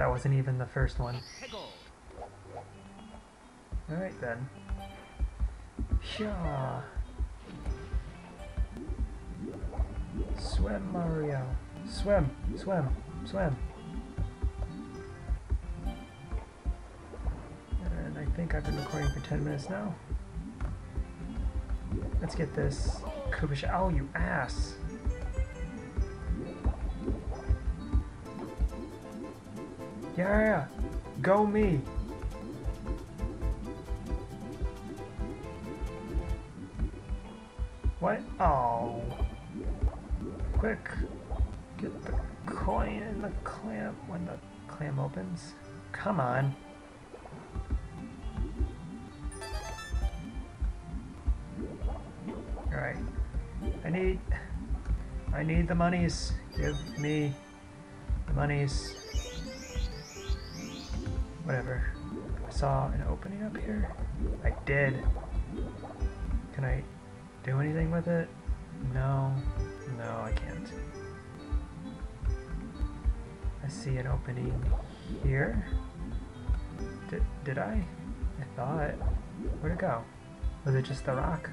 that wasn't even the first one. Alright then. Yeah. Swim, Mario. Swim, swim, swim. And I think I've been recording for 10 minutes now. Let's get this Kubish. Oh, you ass! Yeah, go me! What? Oh. Quick. Get the coin in the clamp when the clam opens. Come on. Alright. I need... I need the monies. Give me the monies. Whatever. I saw an opening up here. I did. Can I do anything with it? No. No, I can't. I see an opening here. Did, did I? I thought. Where'd it go? Was it just the rock?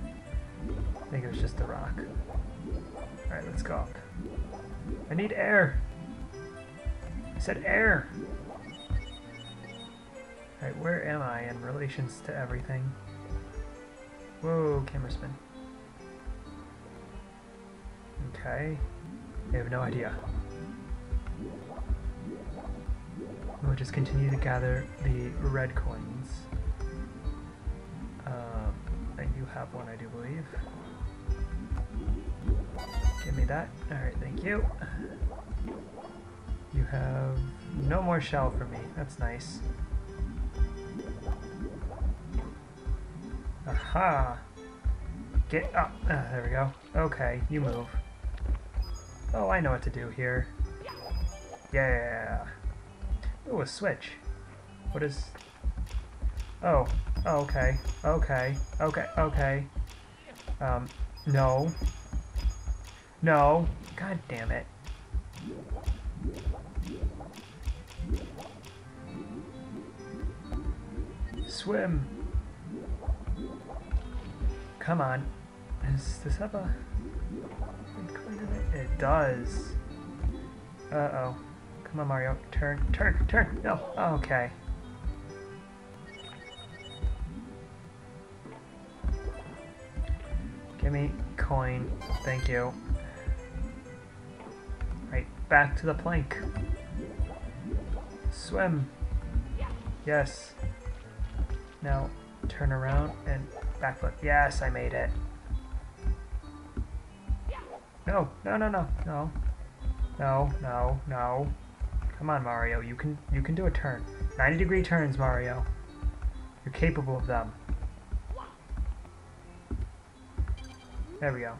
I think it was just the rock. Alright, let's go up. I need air! I said air! Alright, where am I in relations to everything? Whoa, camera spin. Okay. I have no idea. We'll just continue to gather the red coins. Um, I do have one, I do believe. Give me that. Alright, thank you. You have no more shell for me. That's nice. Aha! Get up! Ah, there we go. Okay, you move. Oh, I know what to do here. Yeah! Ooh, a switch. What is... Oh, oh, okay, okay, okay, okay. Um, no. No. God damn it. Swim. Come on. Does this have uh, a... It does. Uh-oh. Come on, Mario. Turn, turn, turn! No! Oh, okay. Give me coin. Thank you. Right, back to the plank. Swim. Yes. Now, turn around and backflip. Yes, I made it. No, no, no, no, no. No, no, no. Come on, Mario. You can you can do a turn. 90 degree turns, Mario. You're capable of them. There we go.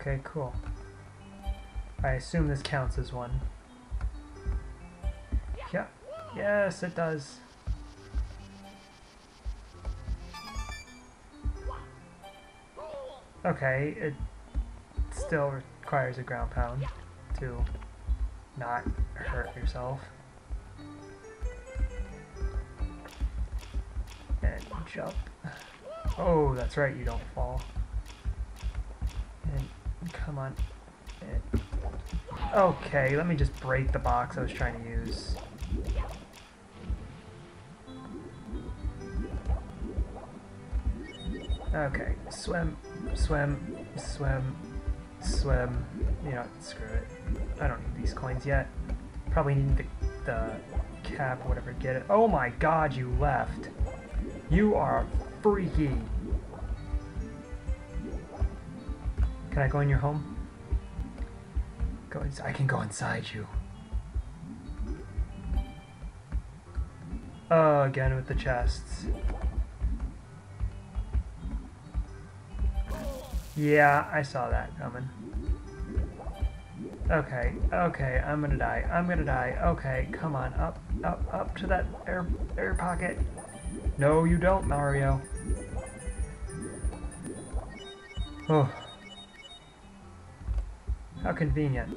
Okay, cool. I assume this counts as one. Yeah. Yes, it does. Okay, it still requires a ground pound to not hurt yourself. And jump. Oh, that's right, you don't fall. Come on. Okay, let me just break the box I was trying to use. Okay, swim, swim, swim, swim. You know, screw it. I don't need these coins yet. Probably need the, the cap whatever get it. Oh my god, you left. You are freaky. Can I go in your home? Go inside. I can go inside you. Oh, again with the chests. Yeah, I saw that coming. Okay, okay, I'm gonna die. I'm gonna die. Okay, come on, up, up, up to that air, air pocket. No, you don't, Mario. Oh. How convenient.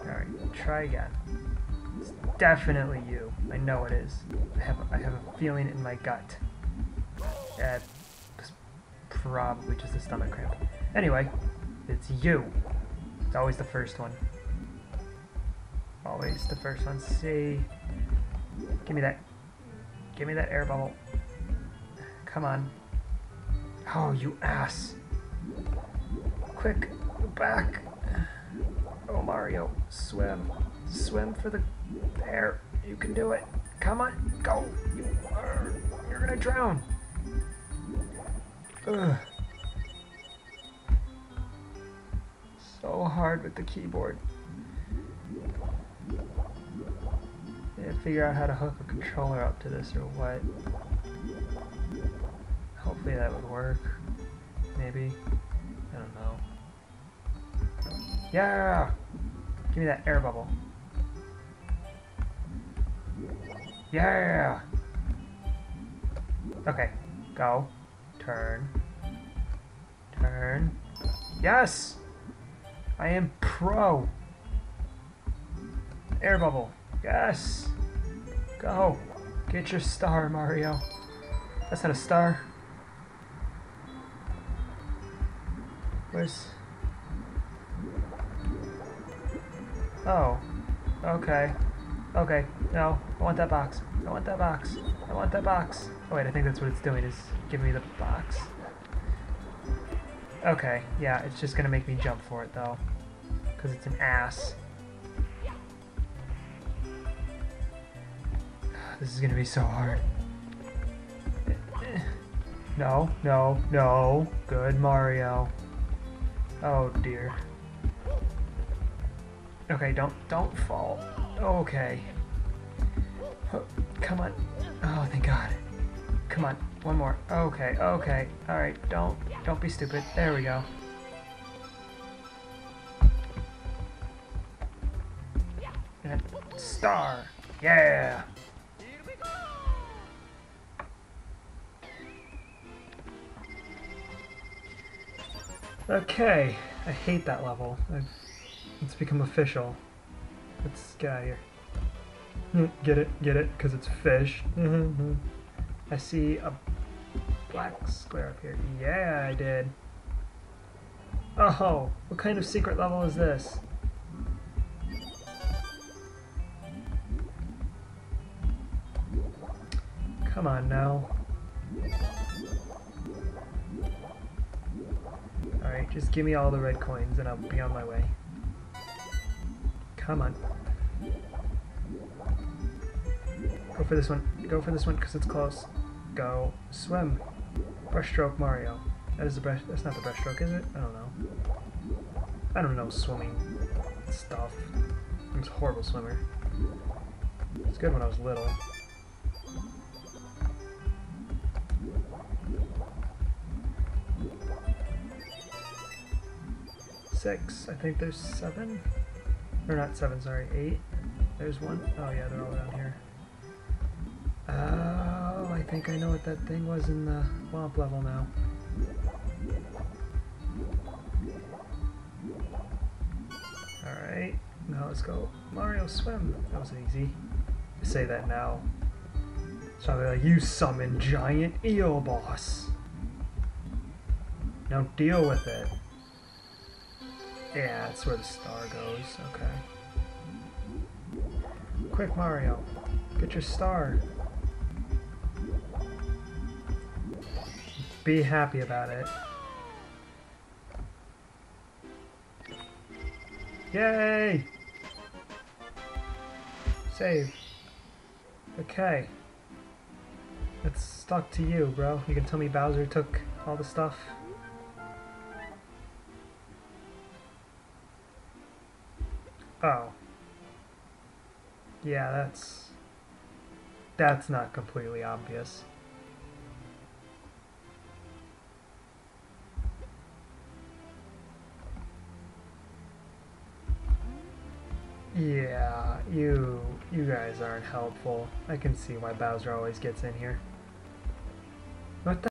Alright, try again. It's definitely you. I know it is. I have, I have a feeling in my gut. Uh, it's probably just a stomach cramp. Anyway, it's you. It's always the first one. Always the first one. See. Give me that. Give me that air bubble. Come on. Oh, you ass. Quick, back. Oh, Mario, swim. Swim for the air. You can do it. Come on, go. You are, you're gonna drown. Ugh. So hard with the keyboard. Yeah, figure out how to hook a controller up to this or what. Hopefully that would work. Maybe. I don't know. Yeah! Give me that air bubble. Yeah! Okay. Go. Turn. Turn. Yes! I am pro! Air bubble. Yes! Go! Get your star, Mario. That's not a star. Where's... Oh. Okay. Okay. No. I want that box. I want that box. I want that box. Oh wait, I think that's what it's doing, is giving me the box. Okay, yeah, it's just gonna make me jump for it, though. Because it's an ass. This is gonna be so hard. No, no, no. Good Mario. Oh dear. Okay, don't don't fall. Okay. Come on. Oh, thank God. Come on, one more. Okay, okay. All right, don't don't be stupid. There we go. Star. Yeah. Okay, I hate that level. I've, it's become official. Let's get out here. Get it, get it, because it's fish. Mm-hmm. I see a black square up here. Yeah, I did. Oh, what kind of secret level is this? Come on now. Just give me all the red coins and I'll be on my way. Come on. Go for this one. Go for this one because it's close. Go. Swim. Brushstroke Mario. That is the brush. That's not the brushstroke, is it? I don't know. I don't know swimming stuff. I'm a horrible swimmer. It's good when I was little. Six. I think there's seven. Or not seven, sorry. Eight. There's one. Oh yeah, they're all down here. Oh, I think I know what that thing was in the Whomp level now. Alright, now let's go. Mario swim. That was easy. I say that now. So I'll be like, you summon giant eel boss. Now deal with it. Yeah, that's where the star goes. Okay. Quick, Mario. Get your star. Be happy about it. Yay! Save. Okay. It's stuck to you, bro. You can tell me Bowser took all the stuff. Oh. Yeah, that's... That's not completely obvious. Yeah, you you guys aren't helpful. I can see why Bowser always gets in here. What the